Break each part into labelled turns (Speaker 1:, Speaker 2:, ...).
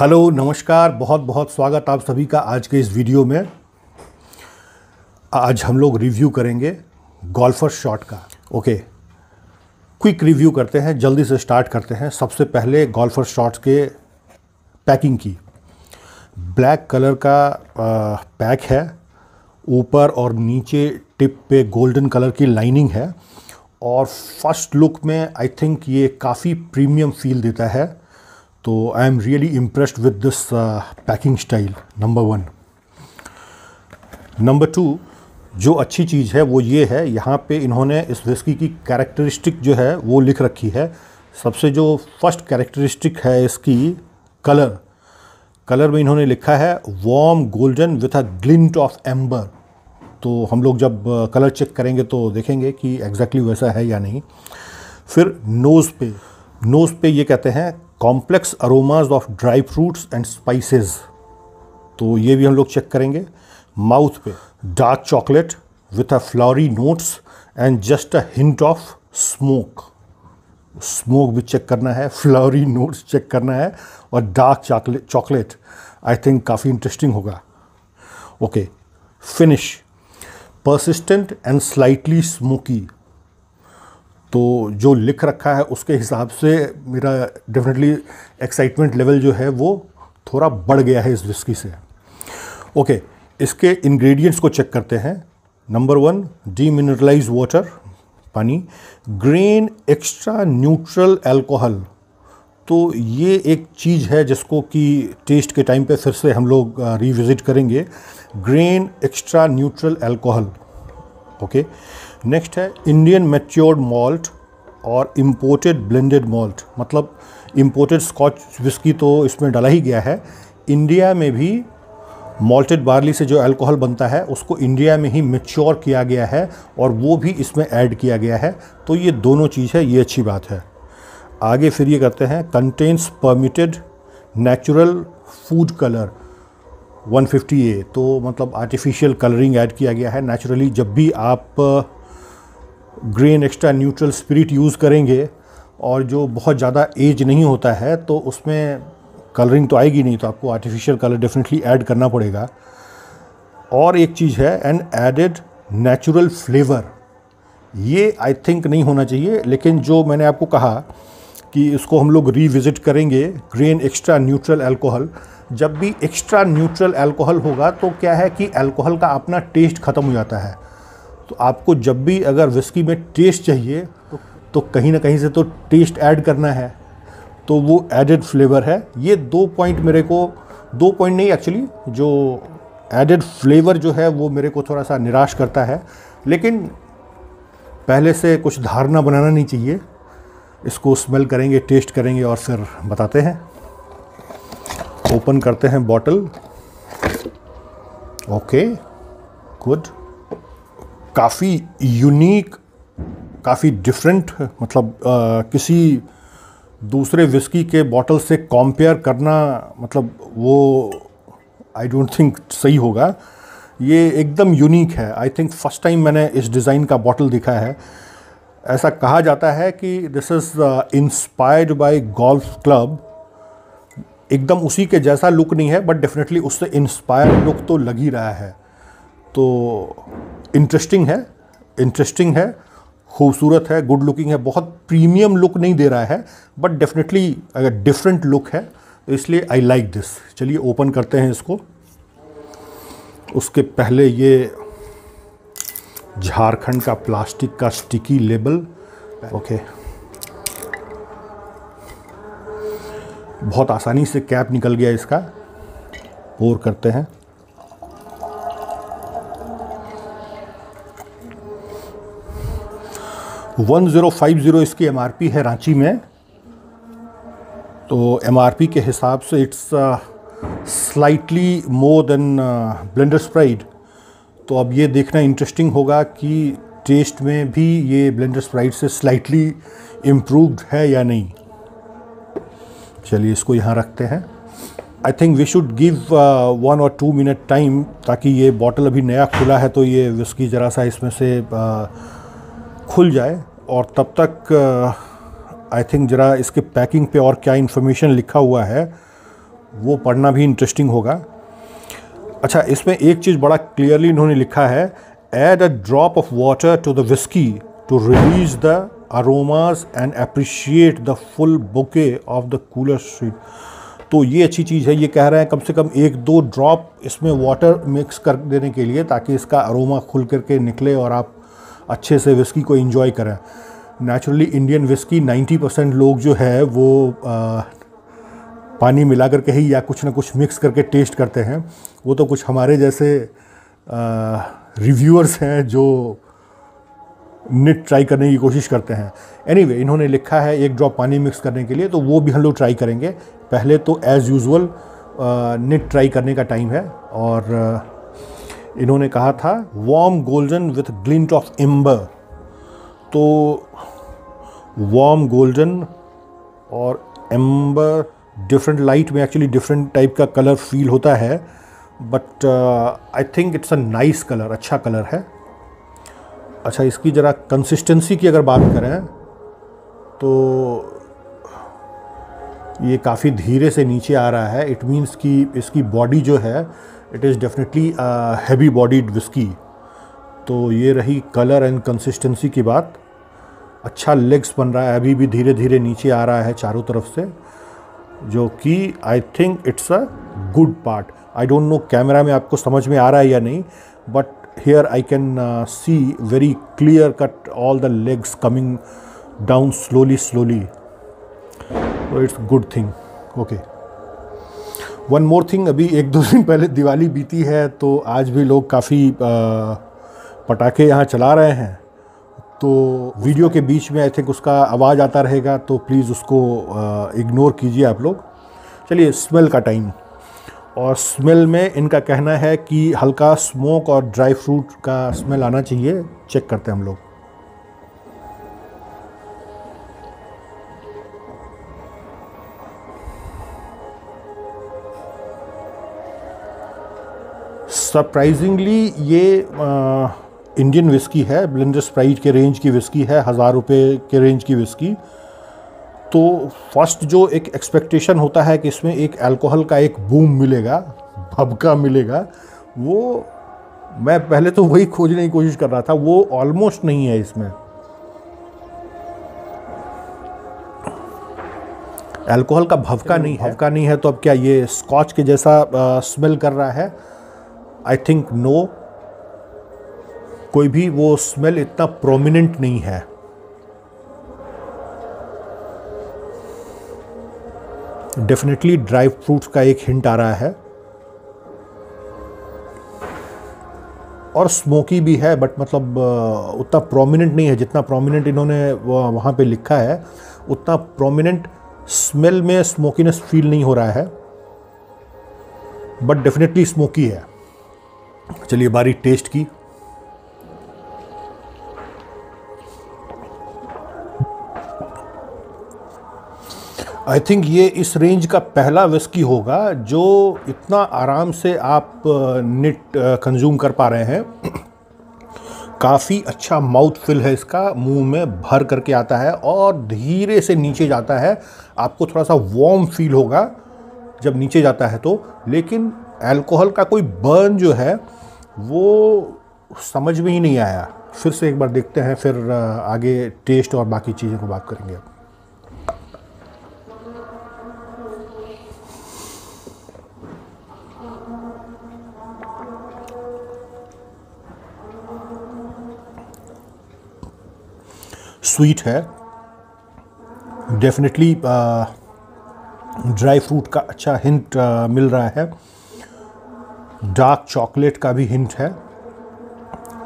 Speaker 1: Hello, नमस्कार बहुत बहुत स्वागत आप सभी का आज के इस वीडियो में। आज हम लोग रिव्यू करेंगे गोल्फर शॉट का। ओके, क्विक रिव्यू करते हैं, जल्दी से स्टार्ट करते हैं। सबसे पहले गोल्फर शॉट के पैकिंग की। ब्लैक कलर का पैक है। ऊपर और नीचे टिप पे गोल्डन कलर की लाइनिंग है। और फ़र्स्ट लुक में आई थिंक ये काफ़ी प्रीमियम फील देता है। तो I am really impressed with this packing style number one number two जो अच्छी चीज़ है वो ये है, यहाँ पे इन्होंने इस विस्की की कैरेक्टरिस्टिक जो है वो लिख रखी है। सबसे जो फ़र्स्ट कैरेक्टरिस्टिक है इसकी कलर कलर में इन्होंने लिखा है warm golden with a glint of amber तो हम लोग जब कलर चेक करेंगे तो देखेंगे कि एग्जैक्टली exactly वैसा है या नहीं। फिर नोज़ पे नोज़ पे ये कहते हैं complex aromas of dry fruits and spices तो ये भी हम लोग चेक करेंगे। माउथ पे dark chocolate with a floral notes and just a hint of smoke smoke भी चेक करना है फ्लॉरी नोट्स चेक करना है और dark chocolate chocolate I think काफ़ी इंटरेस्टिंग होगा। Okay finish persistent and slightly smoky तो जो लिख रखा है, उसके हिसाब से मेरा डेफिनेटली एक्साइटमेंट लेवल जो है, वो थोड़ा बढ़ गया है इस विस्की से। ओके इसके इंग्रेडिएंट्स को चेक करते हैं। Number one demineralise water पानी। ग्रेन एक्स्ट्रा न्यूट्रल अल्कोहल तो ये एक चीज़ है जिसको कि टेस्ट के टाइम पे फिर से हम लोग रिविज़िट करेंगे। Grain extra neutral alcohol okay next है इंडियन मेच्योर्ड मॉल्ट और इम्पोर्टेड ब्लेंडेड मॉल्ट मतलब इम्पोर्टेड स्कॉच विस्की तो इसमें डाला ही गया है। इंडिया में भी मॉल्टेड बार्ली से जो अल्कोहल बनता है, उसको इंडिया में ही मेच्योर किया गया है और वो भी इसमें ऐड किया गया है। तो ये दोनों चीज़ है, ये अच्छी बात है। आगे फिर ये करते हैं contents permitted natural food colour 150 A तो मतलब आर्टिफिशियल कलरिंग ऐड किया गया है। नेचुरली जब भी आप grain extra neutral spirit use करेंगे और जो बहुत ज़्यादा एज नहीं होता है तो उसमें कलरिंग तो आएगी नहीं तो आपको आर्टिफिशियल कलर डेफिनेटली ऐड करना पड़ेगा। और एक चीज़ है एन एडेड नेचुरल फ्लेवर ये आई थिंक नहीं होना चाहिए, लेकिन जो मैंने आपको कहा कि इसको हम लोग रिविज़िट करेंगे ग्रेन एक्स्ट्रा न्यूट्रल अल्कोहल जब भी एक्स्ट्रा न्यूट्रल अल्कोहल होगा तो क्या है कि अल्कोहल का अपना टेस्ट ख़त्म हो जाता है। तो आपको जब भी अगर विस्की में टेस्ट चाहिए तो, कहीं ना कहीं से तो टेस्ट ऐड करना है। तो वो एडेड फ्लेवर है। ये दो पॉइंट मेरे को दो पॉइंट नहीं एक्चुअली जो एडेड फ्लेवर जो है वो मेरे को थोड़ा सा निराश करता है। लेकिन पहले से कुछ धारणा बनाना नहीं चाहिए। इसको स्मेल करेंगे टेस्ट करेंगे और फिर बताते हैं। ओपन करते हैं बॉटल ओके गुड काफ़ी यूनिक काफ़ी डिफरेंट मतलब आ, किसी दूसरे विस्की के बॉटल से कंपेयर करना मतलब वो आई डोंट थिंक सही होगा। ये एकदम यूनिक है। आई थिंक फ़र्स्ट टाइम मैंने इस डिज़ाइन का बॉटल देखा है। ऐसा कहा जाता है कि this is inspired by golf club एकदम उसी के जैसा लुक नहीं है बट डेफिनेटली उससे इंस्पायर लुक तो लग ही रहा है। तो इंटरेस्टिंग है इंटरेस्टिंग है, खूबसूरत है गुड लुकिंग है, बहुत प्रीमियम लुक नहीं दे रहा है बट डेफिनेटली अगर डिफरेंट लुक है तो इसलिए आई लाइक दिस चलिए ओपन करते हैं इसको। उसके पहले ये झारखंड का प्लास्टिक का स्टिकी लेबल ओके बहुत आसानी से कैप निकल गया इसका। पोर करते हैं। वन ज़ीरो फाइव ज़ीरो इसकी एमआरपी है रांची में। तो एमआरपी के हिसाब से it's slightly more than Blenders Pride तो अब ये देखना इंटरेस्टिंग होगा कि टेस्ट में भी ये ब्लेंडर स्प्राइड से स्लाइटली इम्प्रूव्ड है या नहीं। चलिए इसको यहाँ रखते हैं। I think we should give one और टू मिनट टाइम ताकि ये बॉटल अभी नया खुला है तो ये विस्की ज़रा सा इसमें से uh, खुल जाए और तब तक आई थिंक ज़रा इसके पैकिंग पे और क्या इन्फॉर्मेशन लिखा हुआ है, वो पढ़ना भी इंटरेस्टिंग होगा। अच्छा इसमें एक चीज़ बड़ा क्लियरली इन्होंने लिखा है add a drop of water to the whisky to release the aromas and appreciate the full bouquet of the cooler sweet तो ये अच्छी चीज़ है, ये कह रहे हैं कम से कम एक दो ड्रॉप इसमें वाटर मिक्स कर देने के लिए, ताकि इसका अरोमा खुल करके निकले और आप अच्छे से विस्की को इन्जॉय करें। नेचुरली इंडियन विस्की 90 परसेंट लोग जो है वो आ, पानी मिला करके ही या कुछ ना कुछ मिक्स करके टेस्ट करते हैं। वो तो कुछ हमारे जैसे रिव्यूअर्स हैं जो निट ट्राई करने की कोशिश करते हैं। एनीवे anyway, इन्होंने लिखा है एक ड्रॉप पानी मिक्स करने के लिए तो वो भी हम लोग ट्राई करेंगे। पहले तो एज़ यूज़ुअल निट ट्राई करने का टाइम है और इन्होंने कहा था warm golden with glint of amber तो वार्म गोल्डन और एम्बर डिफरेंट लाइट में एक्चुअली डिफरेंट टाइप का कलर फील होता है but I think it's a nice colour अच्छा कलर है. अच्छा इसकी ज़रा कंसिस्टेंसी की अगर बात करें तो ये काफ़ी धीरे से नीचे आ रहा है। इट मीन्स कि इसकी बॉडी जो है it is definitely heavy bodied whisky तो ये रही कलर एंड कंसिस्टेंसी की बात। अच्छा लेग्स बन रहा है, अभी भी धीरे धीरे नीचे आ रहा है चारों तरफ़ से, जो कि I think it's a good part I don't know camera में आपको समझ में आ रहा है या नहीं but here I can see very clear cut all the legs coming down slowly slowly it's good thing. Okay. One more thing अभी एक दो दिन पहले दिवाली बीती है तो आज भी लोग काफ़ी पटाखे यहाँ चला रहे हैं। तो वीडियो के बीच में आई थिंक उसका आवाज़ आता रहेगा तो प्लीज़ उसको इग्नोर कीजिए आप लोग। चलिए, स्मेल का टाइम। और स्मेल में इनका कहना है कि हल्का स्मोक और ड्राई फ्रूट का स्मेल आना चाहिए। चेक करते हैं हम लोग। सरप्राइजिंगली ये इंडियन विस्की है ब्लेंडर स्प्राइट के रेंज की विस्की है हज़ार रुपये के रेंज की विस्की तो फ़र्स्ट जो एक एक्सपेक्टेशन होता है कि इसमें एक अल्कोहल का एक बूम मिलेगा भबका मिलेगा वो मैं पहले तो वही खोजने की कोशिश कर रहा था वो ऑलमोस्ट नहीं है इसमें। अल्कोहल का भवका नहीं है। भवका नहीं है तो अब क्या ये स्कॉच के जैसा आ, स्मेल कर रहा है? आई थिंक नो कोई भी वो स्मेल इतना प्रोमिनेंट नहीं है। डेफिनेटली ड्राई फ्रूट्स का एक हिंट आ रहा है। और स्मोकी भी है बट मतलब उतना प्रोमिनेंट नहीं है, जितना प्रोमिनेंट इन्होंने वहाँ पे लिखा है, उतना प्रोमिनेंट स्मेल में स्मोकीनेस फील नहीं हो रहा है। बट डेफिनेटली स्मोकी है। चलिए बारी टेस्ट की। आई थिंक ये इस रेंज का पहला विस्की होगा जो इतना आराम से आप निट कंज्यूम कर पा रहे हैं। काफ़ी अच्छा माउथ फिल है इसका, मुँह में भर करके आता है और धीरे से नीचे जाता है। आपको थोड़ा सा वार्म फील होगा जब नीचे जाता है तो लेकिन अल्कोहल का कोई बर्न जो है वो समझ में ही नहीं आया। फिर से एक बार देखते हैं, फिर आगे टेस्ट और बाकी चीज़ों को बात करेंगे आप स्वीट है। डेफिनेटली ड्राई फ्रूट का अच्छा हिंट मिल रहा है। डार्क चॉकलेट का भी हिंट है,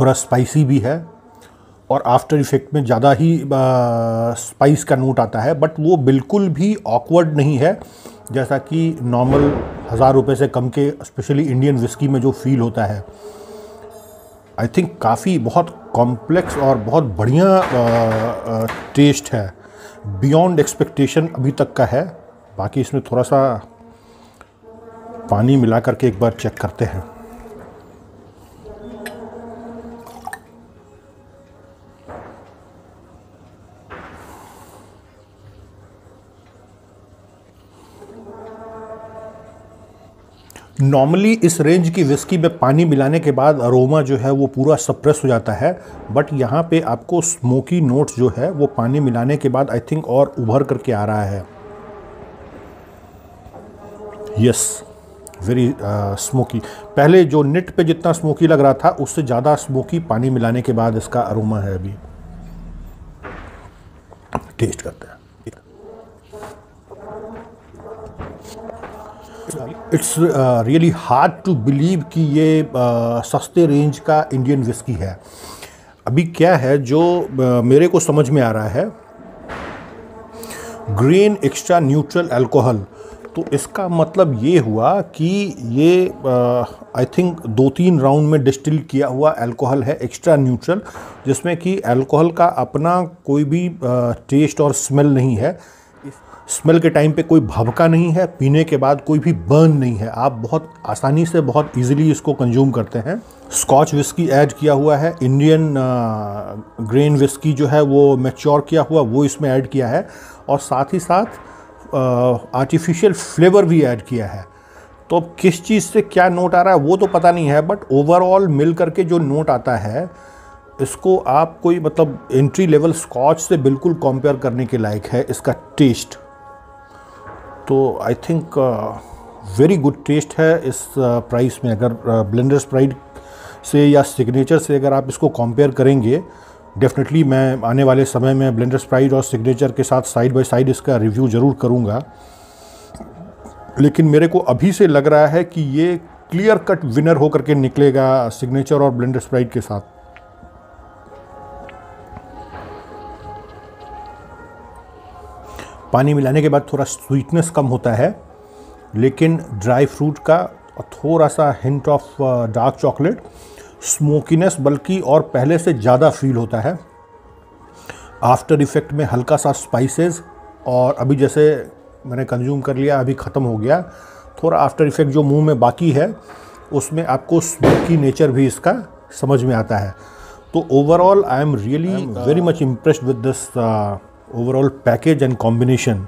Speaker 1: थोड़ा स्पाइसी भी है, और आफ्टर इफ़ेक्ट में ज़्यादा ही स्पाइस का नोट आता है बट वो बिल्कुल भी ऑकवर्ड नहीं है, जैसा कि नॉर्मल हज़ार रुपये से कम के स्पेशली इंडियन विस्की में जो फील होता है। आई थिंक काफ़ी बहुत कॉम्प्लेक्स और बहुत बढ़िया टेस्ट है। बियॉन्ड एक्सपेक्टेशन अभी तक का है। बाकी इसमें थोड़ा सा पानी मिला करके एक बार चेक करते हैं। नॉर्मली इस रेंज की विस्की में पानी मिलाने के बाद अरोमा जो है वो पूरा सप्रेस हो जाता है बट यहाँ पे आपको स्मोकी नोट जो है वो पानी मिलाने के बाद आई थिंक और उभर करके आ रहा है। यस वेरी स्मोकी पहले जो निट पे जितना स्मोकी लग रहा था उससे ज़्यादा स्मोकी पानी मिलाने के बाद इसका अरोमा है अभी। टेस्ट करते हैं। It's really hard to believe कि ये uh, सस्ते रेंज का इंडियन विस्की है। अभी क्या है जो uh, मेरे को समझ में आ रहा है ग्रीन एक्स्ट्रा न्यूट्रल अल्कोहल तो इसका मतलब ये हुआ कि ये आई थिंक दो तीन राउंड में डिस्टिल किया हुआ अल्कोहल है एक्स्ट्रा न्यूट्रल जिसमें कि अल्कोहल का अपना कोई भी टेस्ट और स्मेल नहीं है। स्मेल के टाइम पे कोई भभका नहीं है, पीने के बाद कोई भी बर्न नहीं है। आप बहुत आसानी से, बहुत इजीली इसको कंज्यूम करते हैं। स्कॉच विस्की ऐड किया हुआ है इंडियन ग्रेन विस्की जो है वो मैच्योर किया हुआ, वो इसमें ऐड किया है। और साथ ही साथ आर्टिफिशियल फ्लेवर भी ऐड किया है। तो अब किस चीज़ से क्या नोट आ रहा है वो तो पता नहीं है बट ओवरऑल मिल करके जो नोट आता है, इसको आप कोई मतलब एंट्री लेवल स्कॉच से बिल्कुल कंपेयर करने के लायक है, इसका टेस्ट तो I think very good taste है इस प्राइस में। अगर ब्लेंडर स्प्राइड से या सिग्नेचर से अगर आप इसको कंपेयर करेंगे डेफिनेटली मैं आने वाले समय में ब्लेंडर स्प्राइड और सिग्नेचर के साथ साइड बाय साइड इसका रिव्यू ज़रूर करूँगा। लेकिन मेरे को अभी से लग रहा है कि ये क्लियर कट विनर होकर के निकलेगा सिग्नेचर और ब्लेंडर स्प्राइड के साथ। पानी मिलाने के बाद थोड़ा स्वीटनेस कम होता है, लेकिन ड्राई फ्रूट का थोड़ा सा hint of dark chocolate smokiness बल्कि और पहले से ज़्यादा फील होता है। आफ्टर इफ़ेक्ट में हल्का सा स्पाइसेस और अभी जैसे मैंने कंज्यूम कर लिया अभी ख़त्म हो गया। थोड़ा आफ्टर इफ़ेक्ट जो मुँह में बाकी है उसमें आपको स्मोकी नेचर भी इसका समझ में आता है। तो overall I am really very much impressed with this overall package and combination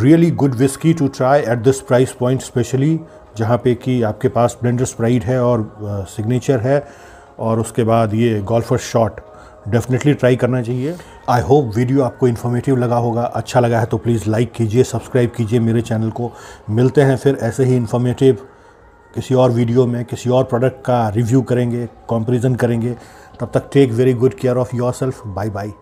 Speaker 1: really good whiskey to try at this price point especially जहाँ पे कि आपके पास ब्लेंडर स्प्राइड है और सिग्नेचर है और उसके बाद ये गोल्फर शॉट डेफिनेटली ट्राई करना चाहिए। आई होप वीडियो आपको इन्फॉर्मेटिव लगा होगा। अच्छा लगा है तो प्लीज़ लाइक कीजिए सब्सक्राइब कीजिए मेरे चैनल को। मिलते हैं फिर ऐसे ही इन्फॉर्मेटिव किसी और वीडियो में, किसी और प्रोडक्ट का रिव्यू करेंगे कंपैरिजन करेंगे। तब तक take very good care of yourself bye bye